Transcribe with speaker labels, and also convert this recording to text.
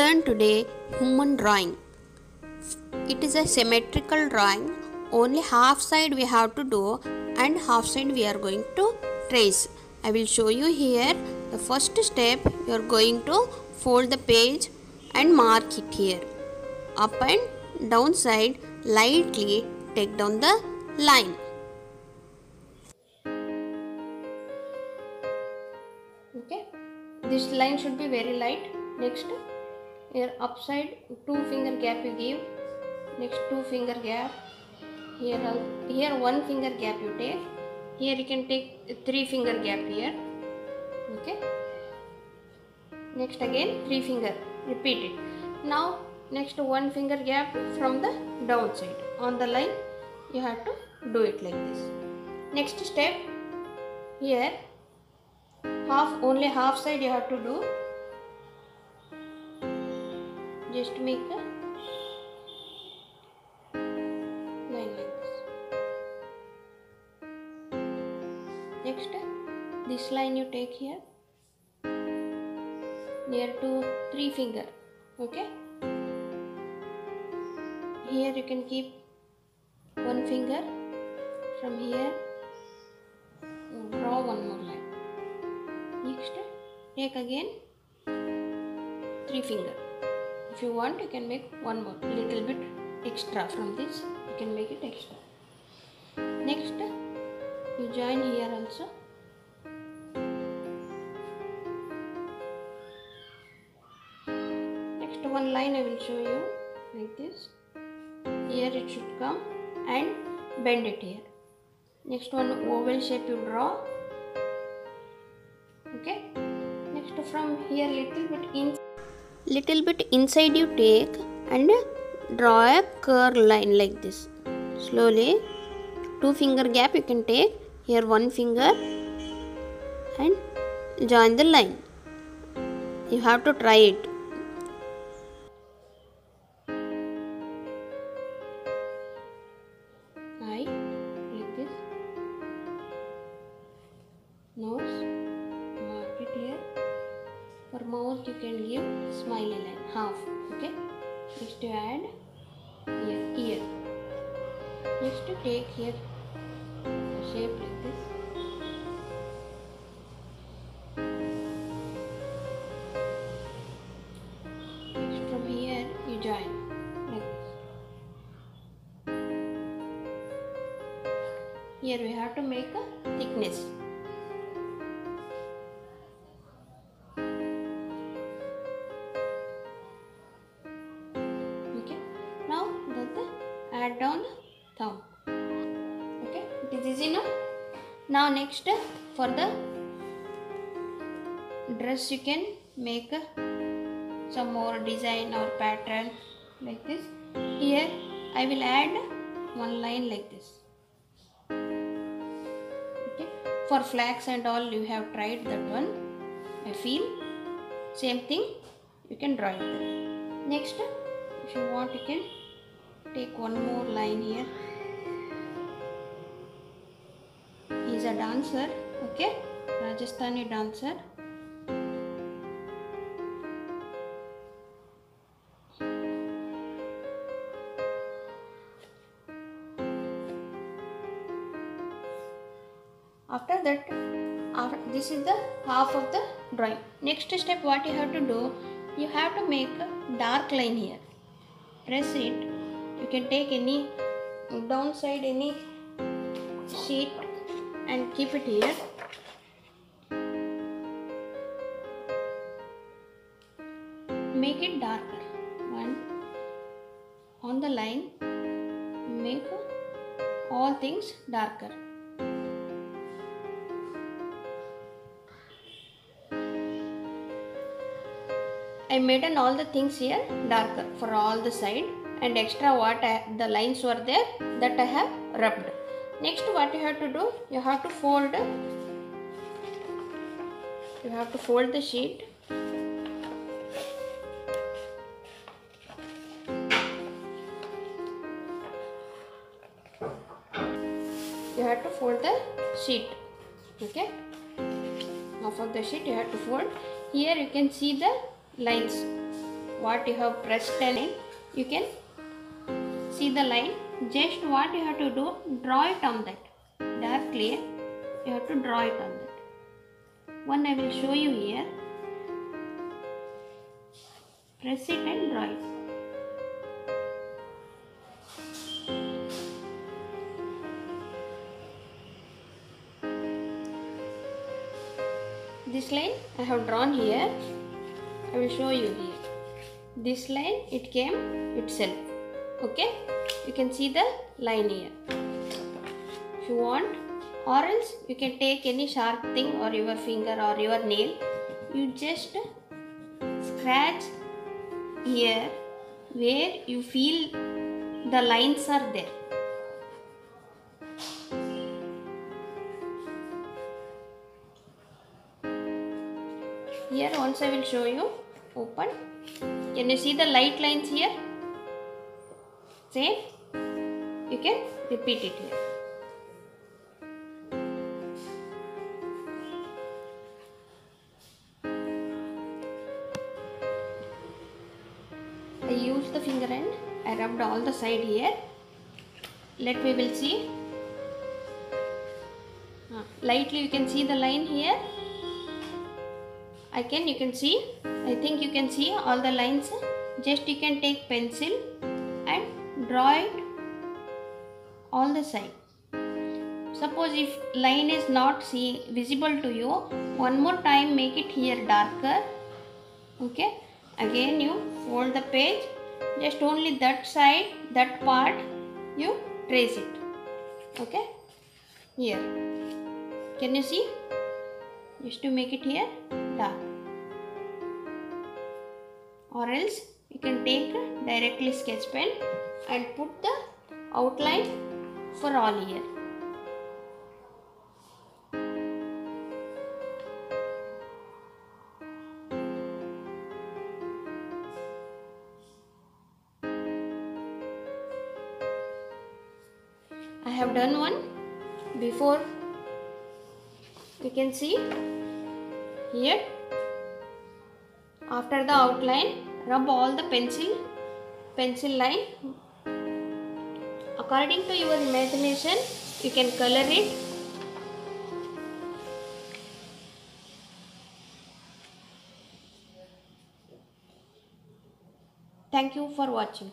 Speaker 1: learn today human drawing. It is a symmetrical drawing. Only half side we have to do and half side we are going to trace. I will show you here. The first step you are going to fold the page and mark it here. Up and down side lightly take down the line. Okay. This line should be very light. Next here upside two finger gap you give. Next two finger gap. Here here one finger gap you take. Here you can take three finger gap here. Okay? Next again three finger. Repeat it. Now next one finger gap from the downside. On the line you have to do it like this. Next step. Here half only half side you have to do just make a line like this next this line you take here. Near to three finger okay? Here you can keep one finger. From here draw one more line. Next take again three finger if you want you can make one more little bit extra from this. You can make it extra. Next you join here also. Next one line i will show you like this. Here it should come and bend it here. Next one oval shape you draw. Okay. Next from here little bit in little bit inside you take and draw a curl line like this. Slowly two finger gap you can take. Here one finger and join the line. You have to try it mouth you can give smiley line half okay? Next you add here ear next you take here shape like this. Next from here you join like here we have to make a thickness add down thumb. Okay it is easy now next for the dress you can make some more design or pattern like this. Here i will add one line like this. Okay for flags and all you have tried that one i feel. Same thing you can draw it. Next if you want you can take one more line here. He is a dancer okay? Rajasthani dancer. After that after, this is the half of the drawing. Next step what you have to do you have to make a dark line here. Press it you can take any downside any sheet and keep it here. Make it darker. One on the line make all things darker. I made all the things here darker for all the side and extra what I, the lines were there that I have rubbed. Next what you have to do, you have to fold, you have to fold the sheet. You have to fold the sheet, okay? Half of the sheet you have to fold. Here you can see the lines what you have pressed and you can see the line? Just what you have to do draw it on that. Directly you have to draw it on that. One I will show you here. Press it and draw it. This line I have drawn here. I will show you here. This line it came itself okay? You can see the line here. If you want or else you can take any sharp thing or your finger or your nail. You just scratch here where you feel the lines are there. Here once I will show you. Open. Can you see the light lines here same you can repeat it here. I used the finger end. I rubbed all the side here. Let me will see. Ah, lightly you can see the line here. I can you can see. I think you can see all the lines. Just you can take pencil and draw it all the side suppose if line is not see visible to you one more time make it here darker. Okay? Again you fold the page. Just only that side that part you trace it. Okay? Here. Can you see? Just to make it here dark. Or else you can take directly sketch pen and put the outline for all here. I have done one before. You can see here. After the outline rub all the pencil pencil line according to your imagination you can color it. Thank you for watching